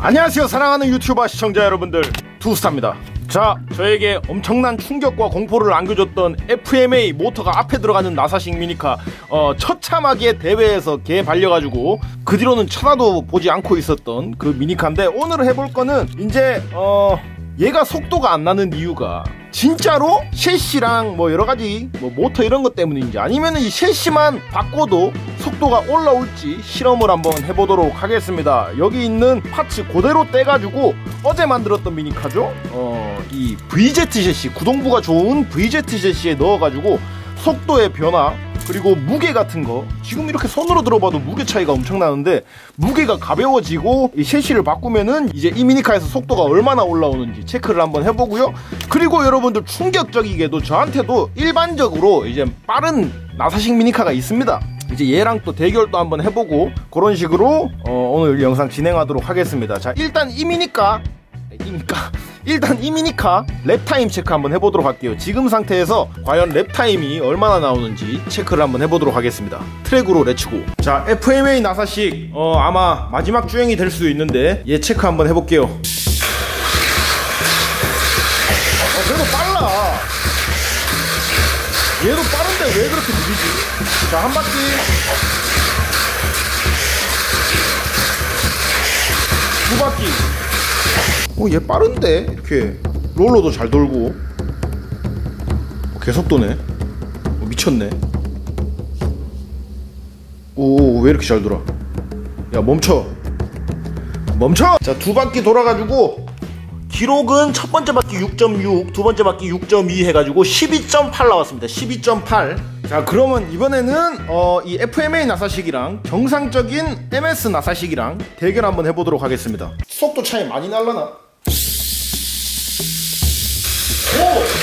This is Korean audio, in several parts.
안녕하세요. 사랑하는 유튜버 시청자 여러분들. 투스타입니다. 자 저에게 엄청난 충격과 공포를 안겨줬던 FMA 모터가 앞에 들어가는 나사식 미니카 어, 처참하게 대회에서 개 발려가지고 그 뒤로는 쳐다도 보지 않고 있었던 그 미니카인데 오늘 해볼 거는 이제 어 얘가 속도가 안 나는 이유가 진짜로 셰시랑 뭐 여러 가지 뭐 모터 이런 것 때문인지 아니면은 이 셰시만 바꿔도 속도가 올라올지 실험을 한번 해보도록 하겠습니다. 여기 있는 파츠 그대로 떼가지고 어제 만들었던 미니카죠. 어, 이 VZ 셰시 구동부가 좋은 VZ 셰시에 넣어가지고 속도의 변화 그리고 무게 같은 거. 지금 이렇게 손으로 들어봐도 무게 차이가 엄청 나는데 무게가 가벼워지고 이 셰시를 바꾸면은 이제 이 미니카에서 속도가 얼마나 올라오는지 체크를 한번 해보고요. 그리고 여러분들 충격적이게도 저한테도 일반적으로 이제 빠른 나사식 미니카가 있습니다. 이제 얘랑 또 대결도 한번 해보고 그런 식으로 어, 오늘 영상 진행하도록 하겠습니다. 자 일단 이 미니카. 이니까 일단 이 미니카 랩타임 체크 한번 해보도록 할게요. 지금 상태에서 과연 랩타임이 얼마나 나오는지 체크를 한번 해보도록 하겠습니다. 트랙으로 let's go. 자 FMA 나사식 어 아마 마지막 주행이 될 수도 있는데 얘 체크 한번 해볼게요. 어 그래도 빨라. 얘도 빠른데 왜 그렇게 느리지? 자한 바퀴. 두 바퀴 어, 얘 빠른데? 이렇게 롤러도 잘 돌고 어, 계속도네 어, 미쳤네 오 왜 이렇게 잘 돌아 야 멈춰 멈춰 자 두 바퀴 돌아가지고 기록은 첫 번째 바퀴 6.6, 두 번째 바퀴 6.2 해가지고 12.8 나왔습니다. 12.8. 자, 그러면 이번에는 어, 이 FMA 나사식이랑 정상적인 MS 나사식이랑 대결 한번 해보도록 하겠습니다. 속도 차이 많이 날라나? 오!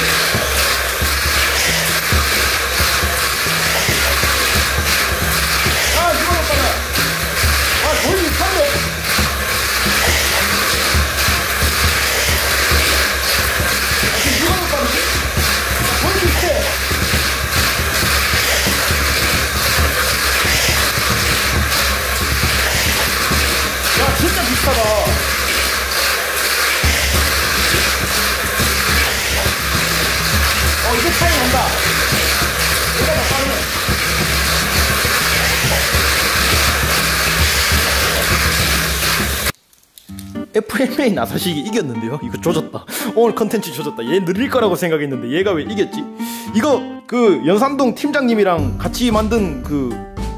FMA 나사식이 이겼는데요. 이거 조졌다. 오늘 컨텐츠 조졌다. 얘 느릴 거라고 생각했는데 얘가 왜 이겼지? 이거 그 연산동 팀장님이랑 같이 만든 그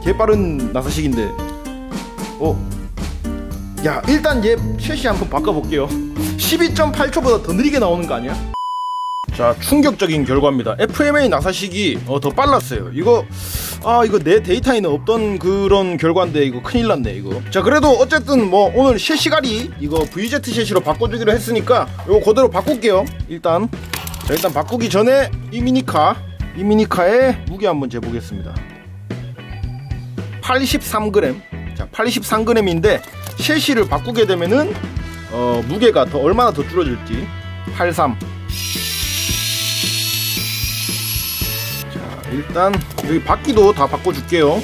개빠른 나사식인데 어? 야 일단 얘 섀시 한번 바꿔볼게요 12.8초보다 더 느리게 나오는 거 아니야? 자 충격적인 결과입니다 FMA 나사식이 어, 더 빨랐어요 이거 아 이거 내 데이터에는 없던 그런 결과인데 이거 큰일 났네 이거. 자 그래도 어쨌든 뭐 오늘 섀시갈이 이거 VZ 섀시로 바꿔주기로 했으니까 이거 그대로 바꿀게요. 일단. 자 일단 바꾸기 전에 이 미니카 이 미니카의 무게 한번 재보겠습니다. 83g 자 83g인데 셰시를 바꾸게 되면은 어, 무게가 더 얼마나 더 줄어들지? 83 일단 여기 바퀴도 다 바꿔줄게요.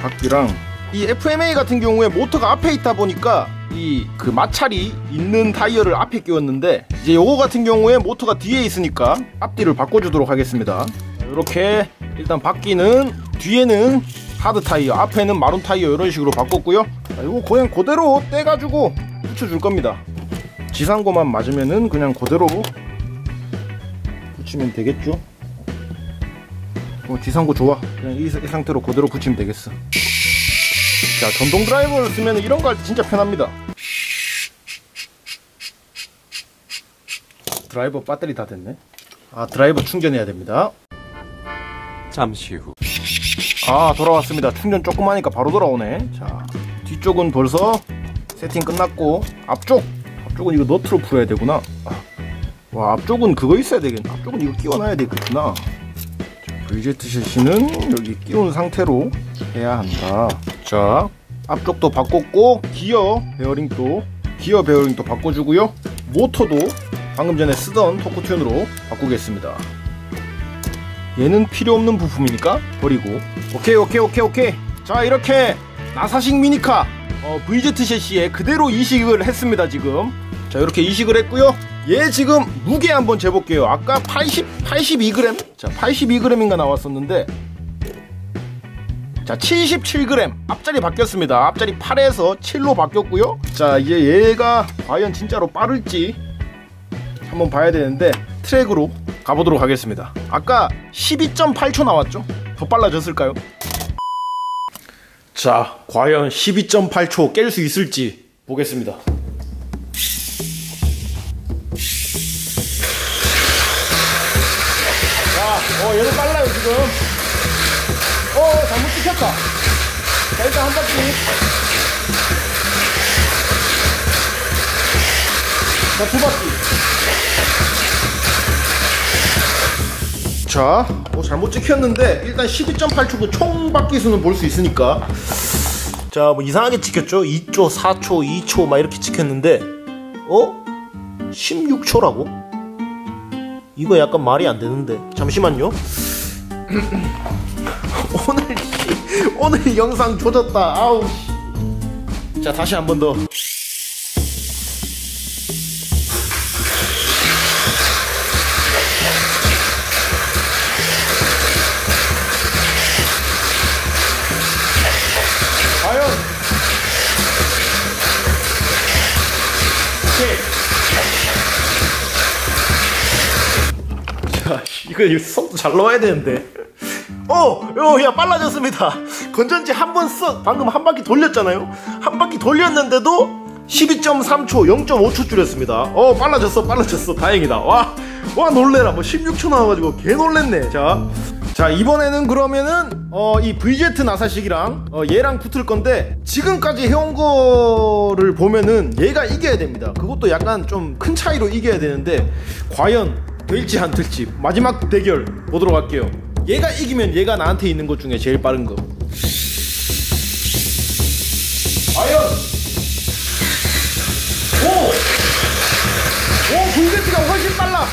바퀴랑. 이 FMA 같은 경우에 모터가 앞에 있다 보니까 이 그 마찰이 있는 타이어를 앞에 끼웠는데 이제 요거 같은 경우에 모터가 뒤에 있으니까 앞뒤를 바꿔주도록 하겠습니다. 이렇게 일단 바퀴는 뒤에는 하드 타이어 앞에는 마룬 타이어 이런 식으로 바꿨고요. 자, 이거 그냥 그대로 떼가지고 붙여줄 겁니다. 지상고만 맞으면은 그냥 그대로 붙이면 되겠죠 어, 지상고 좋아. 그냥 이, 이 상태로 그대로 붙이면 되겠어. 자 전동 드라이버를 쓰면 이런 거 할 때 진짜 편합니다. 드라이버 배터리 다 됐네. 아 드라이버 충전해야 됩니다. 잠시 후. 아 돌아왔습니다. 충전 조금 하니까 바로 돌아오네. 자 뒤쪽은 벌써 세팅 끝났고 앞쪽 앞쪽은 이거 너트로 풀어야 되구나. 아, 와 앞쪽은 그거 있어야 되겠네 앞쪽은 이거 끼워놔야 되겠구나 자, VZ 셋시는 여기 끼운 상태로 해야 한다. 자 앞쪽도 바꿨고 기어 베어링도 기어 베어링도 바꿔주고요. 모터도 방금 전에 쓰던 토크 튠으로 바꾸겠습니다. 얘는 필요 없는 부품이니까 버리고. 오케이 오케이 오케이 오케이. 자 이렇게 나사식 미니카 어, VZ 셰시에 그대로 이식을 했습니다 지금 자 이렇게 이식을 했고요. 얘 지금 무게 한번 재볼게요. 아까 80, 82g 자 82g인가 나왔었는데. 자 77g 앞자리 바뀌었습니다. 앞자리 8에서 7로 바뀌었고요. 자 이제 얘가 과연 진짜로 빠를지 한번 봐야 되는데 트랙으로 가보도록 하겠습니다. 아까 12.8초 나왔죠? 더 빨라졌을까요? 자 과연 12.8초 깰 수 있을지 보겠습니다 어, 얘는 빨라요, 지금. 어, 잘못 찍혔다. 자, 일단 한 바퀴. 자, 두 바퀴. 자, 어, 잘못 찍혔는데, 일단 12.8초고 총 바퀴 수는 볼 수 있으니까. 자, 뭐 이상하게 찍혔죠? 2초, 4초, 2초, 막 이렇게 찍혔는데, 어? 16초라고? 이거 약간 말이 안 되는데. 잠시만요. 오늘 씨, 오늘 영상 조졌다. 아우 씨. 자 다시 한 번 더 자, 이거 속도 잘 넣어야 되는데. 어, 어, 야 빨라졌습니다. 건전지 한 번 써, 방금 한 바퀴 돌렸잖아요. 한 바퀴 돌렸는데도 12.3초, 0.5초 줄였습니다. 어, 빨라졌어, 빨라졌어, 다행이다. 와, 와 놀래라. 뭐 16초 나와가지고 개 놀랬네. 자, 자 이번에는 그러면은 어, 이 VZ 나사식이랑 어, 얘랑 붙을 건데 지금까지 해온 거를 보면은 얘가 이겨야 됩니다. 그것도 약간 좀 큰 차이로 이겨야 되는데 과연 될지 안 될지 마지막 대결 보도록 할게요. 얘가 이기면 얘가 나한테 있는 것 중에 제일 빠른 거. 과연 오! 오 VZ가 훨씬 빨라.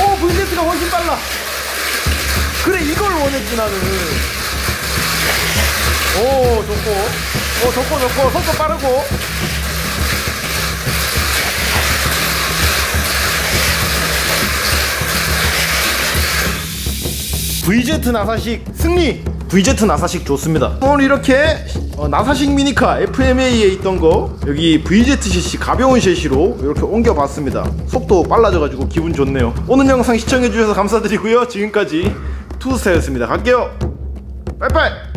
오 VZ가 훨씬 빨라. 그래 이걸 원했지 나는. 오 좋고, 오 좋고 좋고 속도 빠르고. VZ 나사식 승리! VZ 나사식 좋습니다. 오늘 이렇게 어, 나사식 미니카 FMA에 있던 거 여기 VZCC 가벼운 셰시로 이렇게 옮겨봤습니다. 속도 빨라져가지고 기분 좋네요. 오늘 영상 시청해주셔서 감사드리고요. 지금까지 투스타였습니다. 갈게요. 빠이빠이!